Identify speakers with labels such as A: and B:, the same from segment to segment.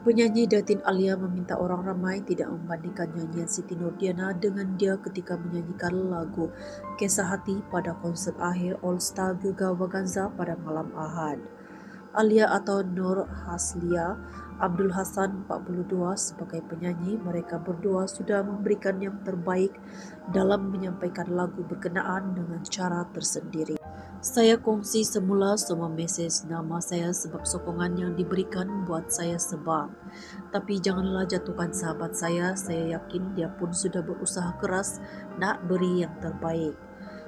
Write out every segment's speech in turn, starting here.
A: Penyanyi Datin Alia meminta orang ramai tidak membandingkan nyanyian Siti Nurdiana dengan dia ketika menyanyikan lagu Kisah Hati pada konsert akhir All Star Gegar Vaganza pada malam Ahad. Alia atau Nur Haslia Abdul Hasan 42 sebagai penyanyi mereka berdua sudah memberikan yang terbaik dalam menyampaikan lagu berkenaan dengan cara tersendiri. Saya kongsi semula semua mesej nama saya sebab sokongan yang diberikan buat saya sebang. Tapi janganlah jatuhkan sahabat saya, saya yakin dia pun sudah berusaha keras nak beri yang terbaik.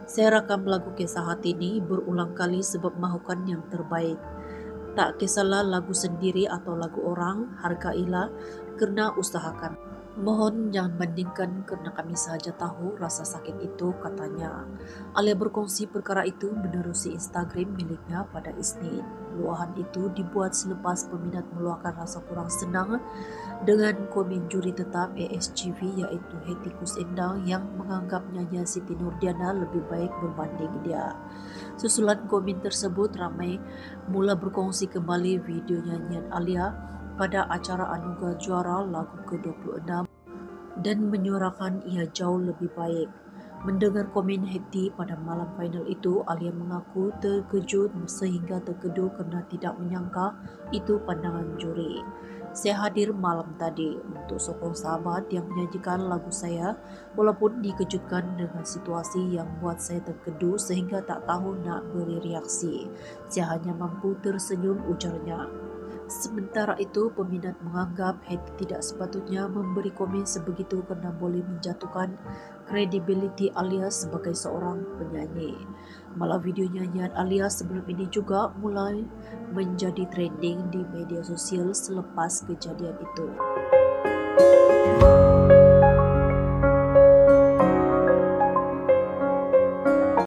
A: Saya rakam lagu kisah hati ini berulang kali sebab mahukan yang terbaik. Tak kisahlah lagu sendiri atau lagu orang, hargailah kerana usahakan. Mohon jangan bandingkan kerana kami sahaja tahu rasa sakit itu, katanya. Alia berkongsi perkara itu menerusi Instagram miliknya pada Isnin. Luahan itu dibuat selepas peminat meluahkan rasa kurang senang dengan komen juri tetap ASGV iaitu Hetikus Endang yang menganggap nyanyi Siti Nurdiana lebih baik berbanding dia. Susulan komen tersebut ramai mula berkongsi kembali video nyanyian Alia pada acara anugerah juara lagu ke-26 dan menyuarakan ia jauh lebih baik. Mendengar komen Hetty pada malam final itu, Alia mengaku terkejut sehingga terkedu kerana tidak menyangka itu pandangan juri. Saya hadir malam tadi untuk sokong sahabat yang menyajikan lagu saya walaupun dikejutkan dengan situasi yang buat saya terkedu sehingga tak tahu nak beri reaksi. Saya hanya mampu tersenyum ujarnya. Sementara itu, peminat menganggap Hetty tidak sepatutnya memberi komen sebegitu kerana boleh menjatuhkan kredibiliti Alia sebagai seorang penyanyi. Malah video nyanyian Alia sebelum ini juga mulai menjadi trending di media sosial selepas kejadian itu.